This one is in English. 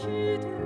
记得。